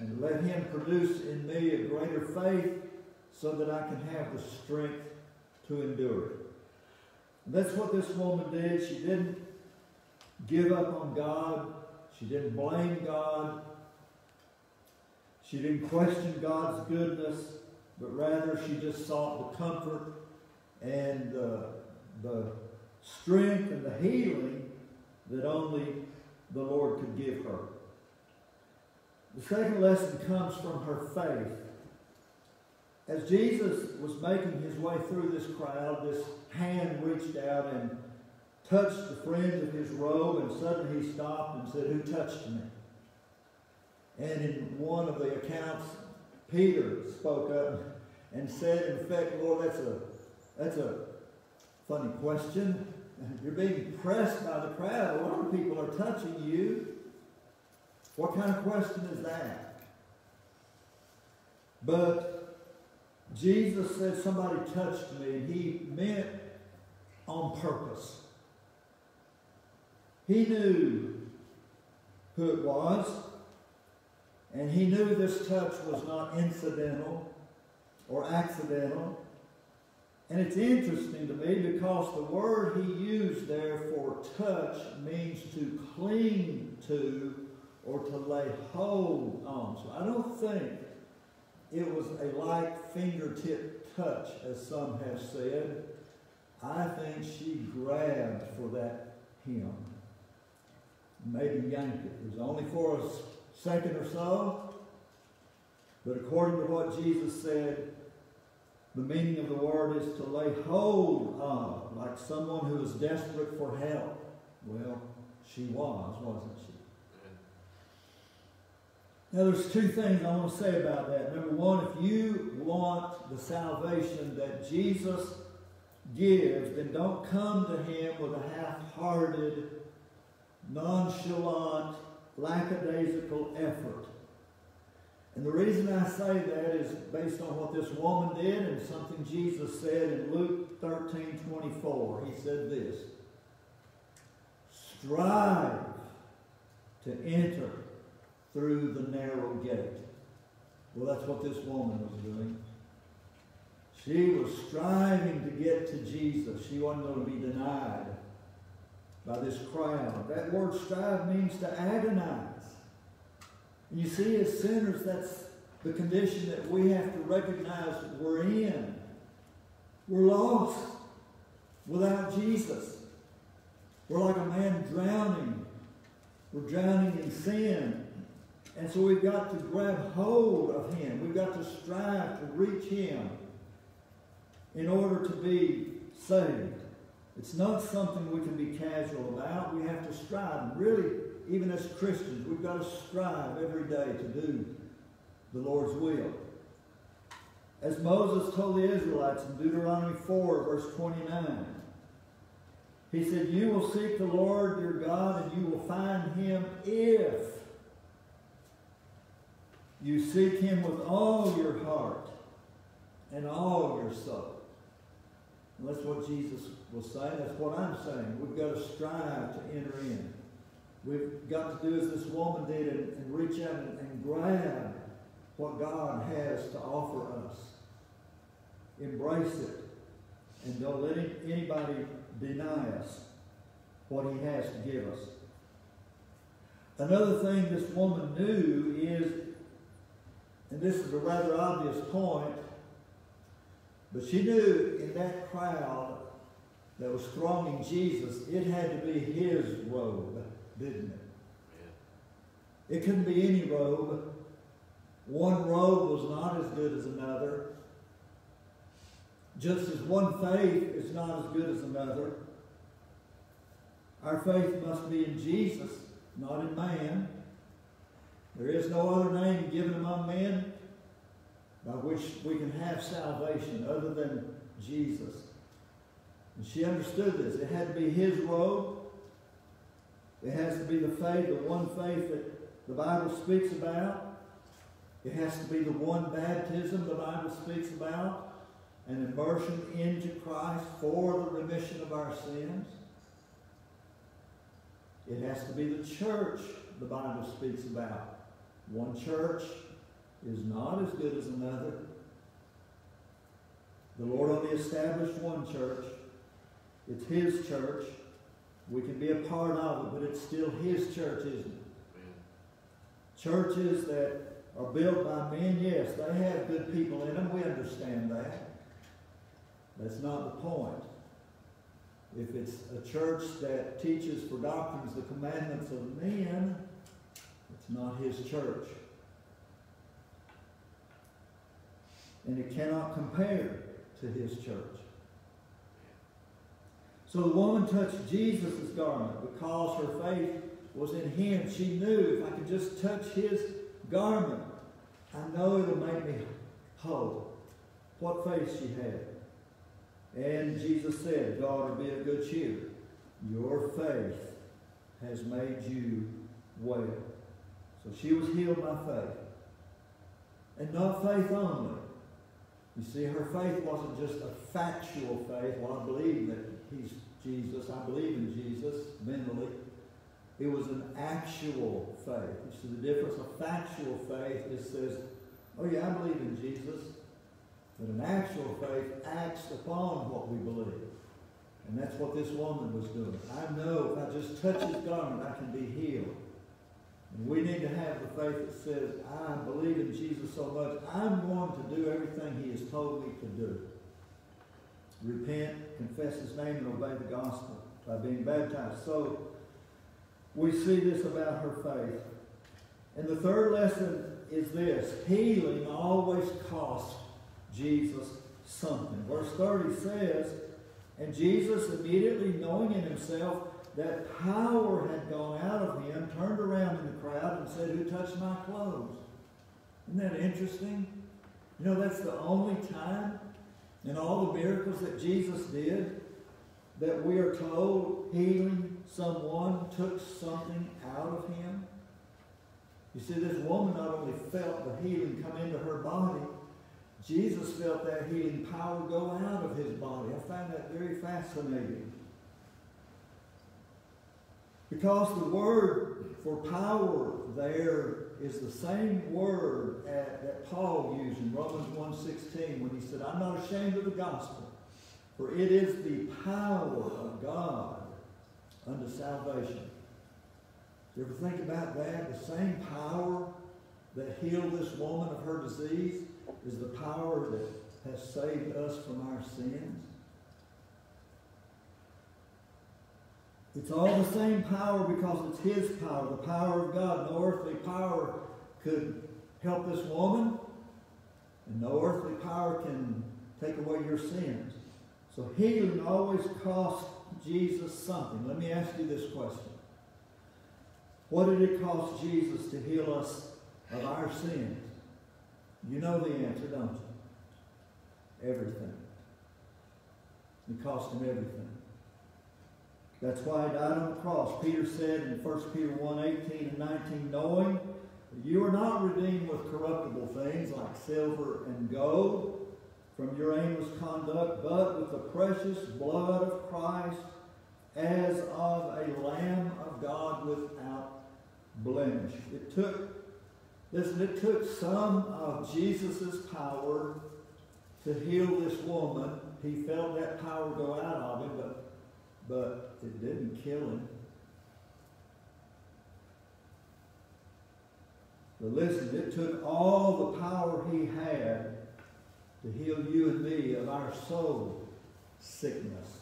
Speaker 6: and let Him produce in me a greater faith so that I can have the strength to endure it. And that's what this woman did. She didn't give up on God. She didn't blame God. She didn't question God's goodness, but rather she just sought the comfort and the strength and the healing that only the Lord could give her. The second lesson comes from her faith. As Jesus was making his way through this crowd, this hand reached out and touched the fringe of his robe, and suddenly he stopped and said, Who touched me? And in one of the accounts, Peter spoke up and said, in fact, Lord, that's a that's a funny question. You're being pressed by the crowd. A lot of people are touching you. What kind of question is that? But Jesus said somebody touched me, and he meant on purpose. He knew who it was, and he knew this touch was not incidental or accidental. And it's interesting to me because the word he used there for touch means to cling to or to lay hold on. So I don't think it was a light fingertip touch, as some have said. I think she grabbed for that hem. Maybe yanked it. It was only for a second or so. But according to what Jesus said, the meaning of the word is to lay hold of, like someone who is desperate for help. Well, she was, wasn't she? Now, there's two things I want to say about that. Number one, if you want the salvation that Jesus gives, then don't come to Him with a half hearted, nonchalant, lackadaisical effort. And the reason I say that is based on what this woman did and something Jesus said in Luke 13 24. He said this Strive to enter through the narrow gate. Well, that's what this woman was doing. She was striving to get to Jesus. She wasn't going to be denied by this crowd. That word strive means to agonize. And you see, as sinners, that's the condition that we have to recognize we're in. We're lost without Jesus. We're like a man drowning. We're drowning in sin. And so we've got to grab hold of Him. We've got to strive to reach Him in order to be saved. It's not something we can be casual about. We have to strive. Really, even as Christians, we've got to strive every day to do the Lord's will. As Moses told the Israelites in Deuteronomy 4, verse 29, he said, You will seek the Lord your God, and you will find him if you seek him with all your heart and all your soul. And that's what Jesus was saying. That's what I'm saying. We've got to strive to enter in. We've got to do as this woman did and, and reach out and, and grab what God has to offer us. Embrace it. And don't let anybody deny us what he has to give us. Another thing this woman knew is, and this is a rather obvious point, but she knew in that crowd that was thronging Jesus, it had to be his robe, didn't it? It couldn't be any robe. One robe was not as good as another. Just as one faith is not as good as another. Our faith must be in Jesus, not in man. There is no other name given among men by which we can have salvation other than Jesus. And she understood this. It had to be his robe. It has to be the faith, the one faith that the Bible speaks about. It has to be the one baptism the Bible speaks about. An immersion into Christ for the remission of our sins. It has to be the church the Bible speaks about. One church is not as good as another. The Lord only established one church. It's His church. We can be a part of it, but it's still His church, isn't it? Churches that are built by men, yes, they have good people in them. We understand that. That's not the point. If it's a church that teaches for doctrines the commandments of men, not His church. and it cannot compare to his church. So the woman touched Jesus' garment because her faith was in him. She knew if I could just touch his garment, I know it'll make me whole. What faith she had. And Jesus said, Daughter, be of good cheer. Your faith has made you well. So she was healed by faith. And not faith only. You see, her faith wasn't just a factual faith. Well, I believe that he's Jesus. I believe in Jesus mentally. It was an actual faith. You see the difference? A factual faith just says, oh yeah, I believe in Jesus. But an actual faith acts upon what we believe. And that's what this woman was doing. I know if I just touch his garment, I can be healed. We need to have the faith that says, I believe in Jesus so much, I'm going to do everything he has told me to do. Repent, confess his name, and obey the gospel by being baptized. So we see this about her faith. And the third lesson is this healing always costs Jesus something. Verse 30 says, And Jesus, immediately knowing in himself that power had gone out of him, turned around in the crowd and said, Who touched my clothes? Isn't that interesting? You know, that's the only time in all the miracles that Jesus did that we are told healing someone took something out of him. You see, this woman not only felt the healing come into her body, Jesus felt that healing power go out of his body. I find that very fascinating. Because the word for power there is the same word at, that Paul used in Romans 1.16 when he said, I'm not ashamed of the gospel, for it is the power of God unto salvation. You ever think about that? The same power that healed this woman of her disease is the power that has saved us from our sins. It's all the same power because it's His power, the power of God. No earthly power could help this woman, and no earthly power can take away your sins. So healing always costs Jesus something. Let me ask you this question. What did it cost Jesus to heal us of our sins? You know the answer, don't you? Everything. It cost him everything. That's why he died on the cross. Peter said in 1 Peter 1 18 and 19, knowing you are not redeemed with corruptible things like silver and gold from your aimless conduct, but with the precious blood of Christ as of a lamb of God without blemish. It took, listen, it took some of Jesus' power to heal this woman. He felt that power go out of him, but, but it didn't kill him. But listen, it took all the power he had to heal you and me of our soul sickness.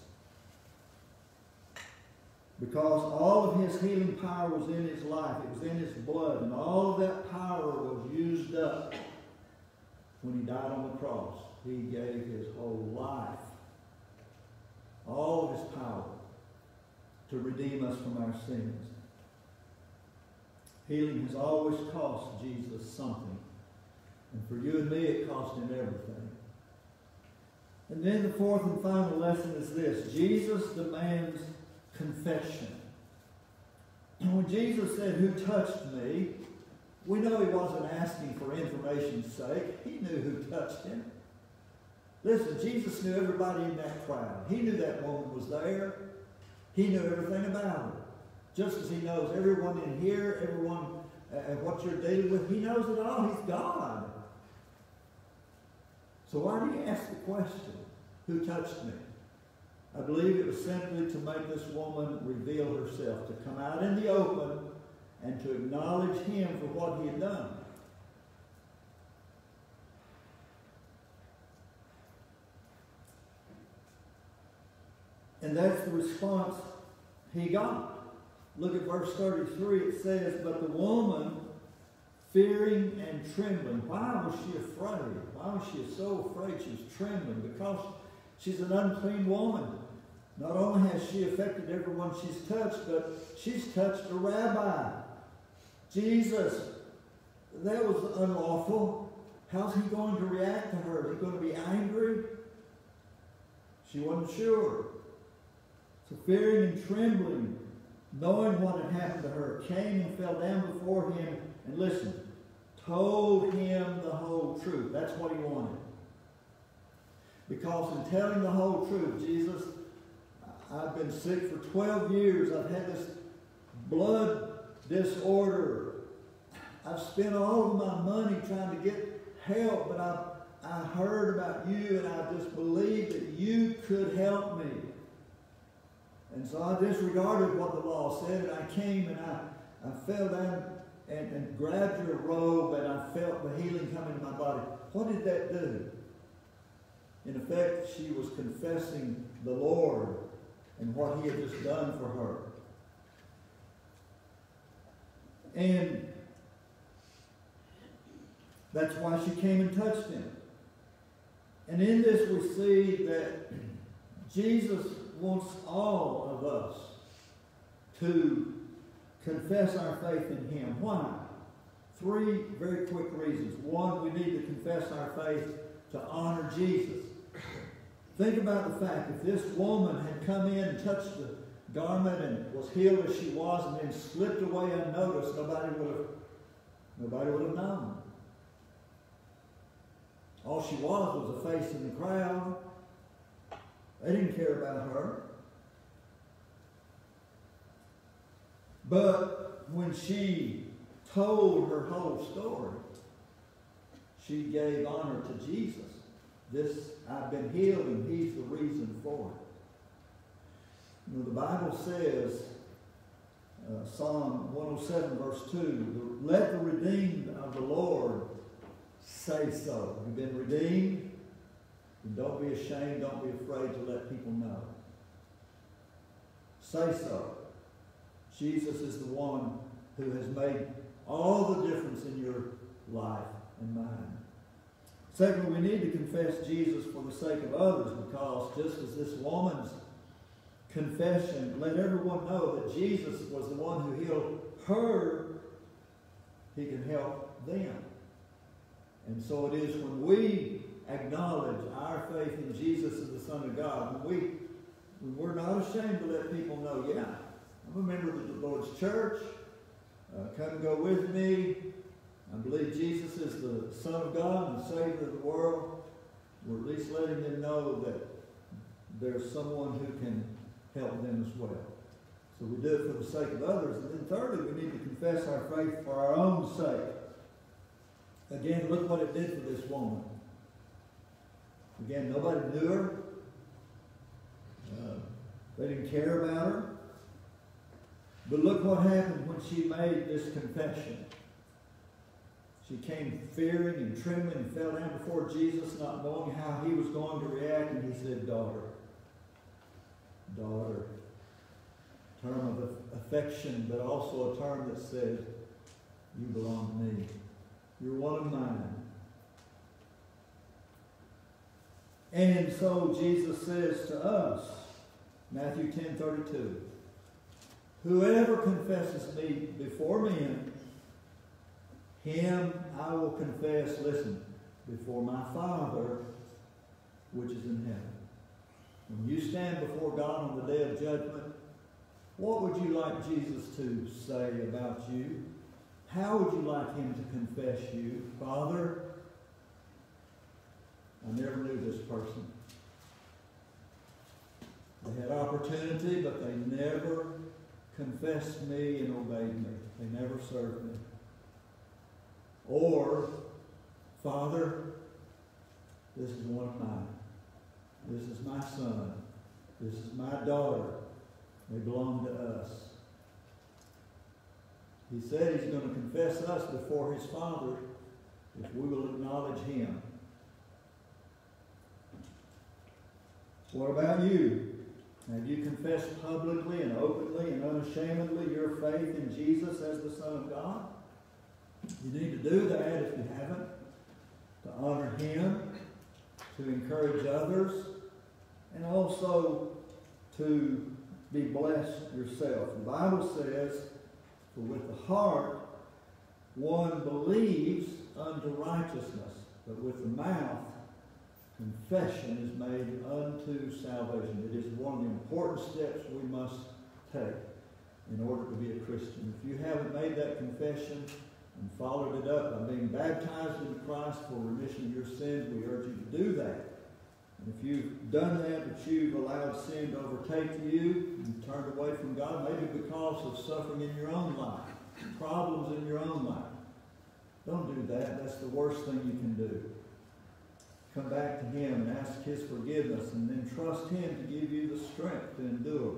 Speaker 6: Because all of his healing power was in his life, it was in his blood, and all of that power was used up when he died on the cross. He gave his whole life, all of his power, to redeem us from our sins. Healing has always cost Jesus something. And for you and me, it cost him everything. And then the fourth and final lesson is this Jesus demands confession. And when Jesus said, Who touched me? we know he wasn't asking for information's sake. He knew who touched him. Listen, Jesus knew everybody in that crowd. He knew that woman was there. He knew everything about her. Just as he knows everyone in here, everyone uh, what you're dealing with, he knows it all. He's God. So why do you ask the question, who touched me? I believe it was simply to make this woman reveal herself, to come out in the open and to acknowledge him for what he had done. And that's the response he got. Look at verse 33. It says, But the woman, fearing and trembling. Why was she afraid? Why was she so afraid? She was trembling because she's an unclean woman. Not only has she affected everyone she's touched, but she's touched a rabbi. Jesus. That was unlawful. How's he going to react to her? Is he going to be angry? She wasn't sure. So fearing and trembling, knowing what had happened to her, came and fell down before him and listened, told him the whole truth. That's what he wanted. Because in telling the whole truth, Jesus, I've been sick for 12 years. I've had this blood disorder. I've spent all of my money trying to get help, but I've, I heard about you and I just believed that you could help me. And so I disregarded what the law said and I came and I, I fell down and, and grabbed your robe and I felt the healing coming to my body. What did that do? In effect, she was confessing the Lord and what he had just done for her. And that's why she came and touched him. And in this we see that Jesus wants all of us to confess our faith in him. Why? Three very quick reasons. One, we need to confess our faith to honor Jesus. Think about the fact if this woman had come in and touched the garment and was healed as she was and then slipped away unnoticed, nobody would have nobody would have known. All she was was a face in the crowd. They didn't care about her. But when she told her whole story, she gave honor to Jesus. This, I've been healed and he's the reason for it. You know, the Bible says, uh, Psalm 107 verse 2, let the redeemed of the Lord say so. You've been redeemed. Don't be ashamed. Don't be afraid to let people know. Say so. Jesus is the one who has made all the difference in your life and mine. Secondly, we need to confess Jesus for the sake of others because just as this woman's confession let everyone know that Jesus was the one who healed her, he can help them. And so it is when we acknowledge our faith in Jesus as the Son of God, when, we, we're not ashamed to let people know, yeah, I'm a member of the Lord's church, uh, come and go with me. I believe Jesus is the Son of God and the Savior of the world. We're at least letting them know that there's someone who can help them as well. So we do it for the sake of others. And then thirdly, we need to confess our faith for our own sake. Again, look what it did for this woman. Again, nobody knew her. Uh, they didn't care about her. But look what happened when she made this confession. She came fearing and trembling and fell down before Jesus, not knowing how he was going to react, and he said, Daughter, daughter. Term of affection, but also a term that says, You belong to me. You're one of mine. And so Jesus says to us, Matthew 10 32, Whoever confesses me before men, him I will confess, listen, before my Father which is in heaven. When you stand before God on the day of judgment, what would you like Jesus to say about you? How would you like him to confess you? Father, I never knew this person. They had opportunity, but they never confessed me and obeyed me. They never served me. Or, Father, this is one of mine. This is my son. This is my daughter. They belong to us. He said he's going to confess us before his Father if we will acknowledge him. What about you? Have you confessed publicly and openly and unashamedly your faith in Jesus as the Son of God? You need to do that if you haven't, to honor him, to encourage others, and also to be blessed yourself. The Bible says, For with the heart one believes unto righteousness, but with the mouth confession is made unto salvation. It is one of the important steps we must take in order to be a Christian. If you haven't made that confession and followed it up by being baptized into Christ for remission of your sins, we urge you to do that. And if you've done that, but you've allowed sin to overtake you, and turned away from God, maybe because of suffering in your own life, problems in your own life, don't do that. That's the worst thing you can do. Come back to Him and ask His forgiveness and then trust Him to give you the strength to endure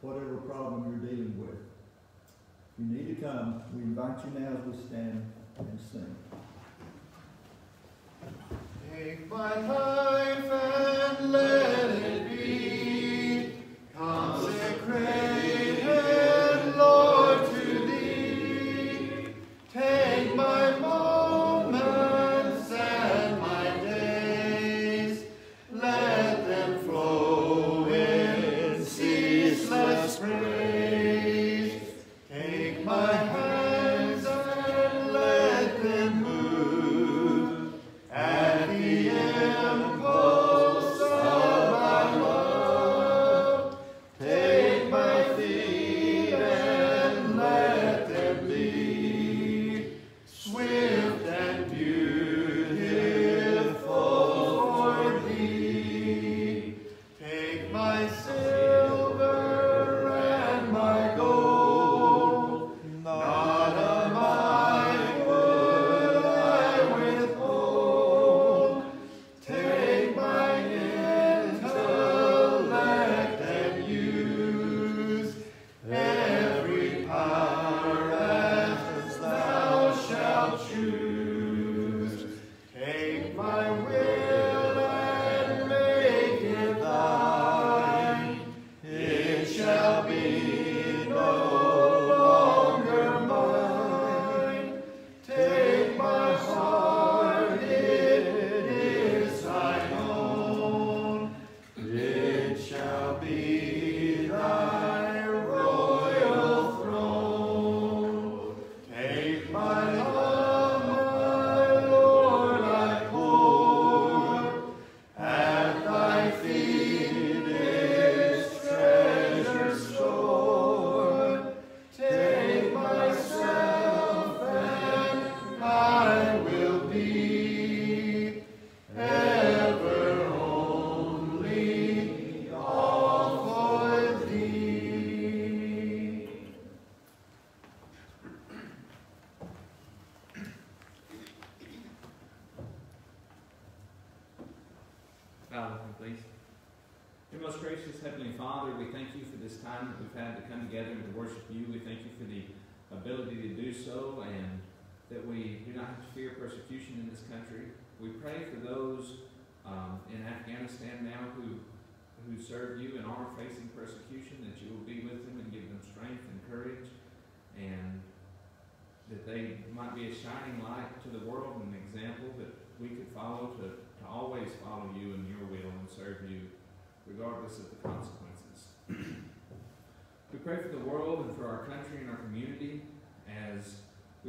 Speaker 6: whatever problem you're dealing with. If you need to come, we invite you now as we stand and sing.
Speaker 9: Take my life and let it be consecrated,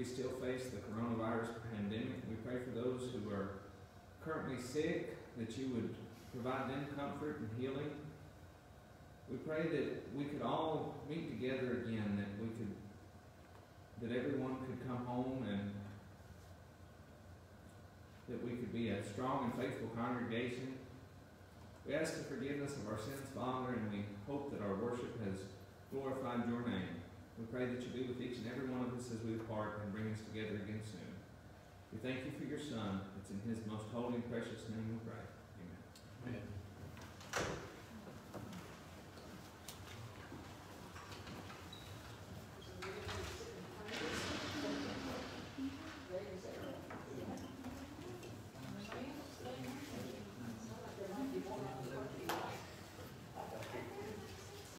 Speaker 10: still face the coronavirus pandemic. We pray for those who are currently sick, that you would provide them comfort and healing. We pray that we could all meet together again, that we could, that everyone could come home and that we could be a strong and faithful congregation. We ask the forgiveness of our sins, Father, and we hope that our worship has glorified your name. We pray that you be with each and every one of us as we depart and bring us together again soon. We thank you for your Son. It's in his most holy and precious name we pray. Amen.
Speaker 8: Amen.